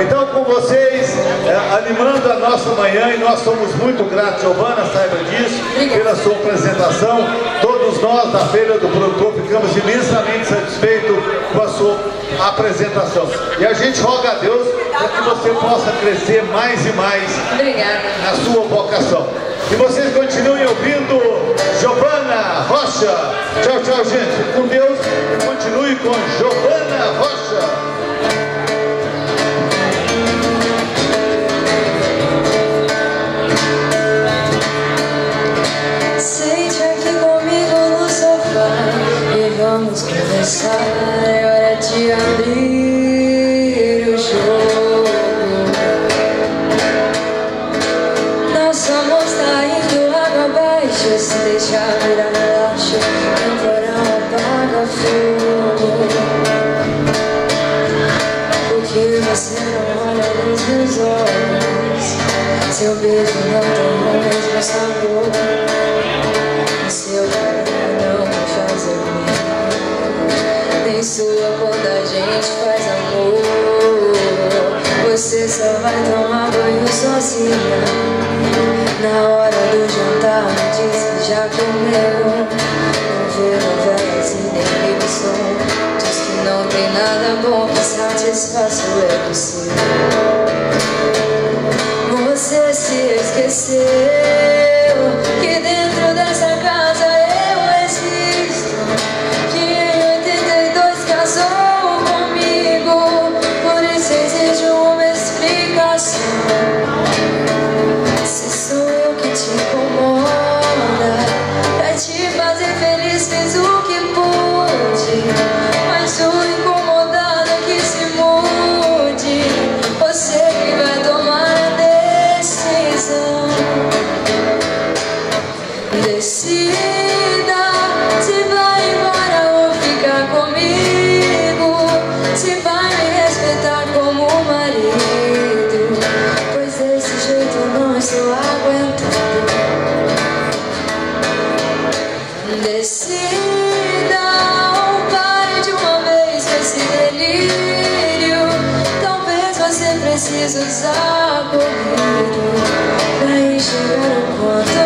Então, com vocês, é, animando a nossa manhã, e nós somos muito gratos, Giovana, saiba disso, pela sua apresentação. Todos nós da Feira do Produtor ficamos imensamente satisfeitos com a sua apresentação. E a gente roga a Deus para que você possa crescer mais e mais Obrigada. na sua vocação. E vocês continuem ouvindo Giovana Rocha. Tchau, tchau, gente. Com Deus, continue com Giovana Rocha. Conversar. É de abrir o jogo. Nosso amor está indo água abaixo. Se deixar virar relaxo, temporal apaga fogo. Porque você não olha nos meus olhos. Seu beijo não tem o mesmo sabor. Na hora do jantar me diz que já comeu. Não vê novelas e nem liga o som. Diz que não tem nada bom que satisfaça o é possível você se esqueceu precisas acolher Pra enxergar o quanto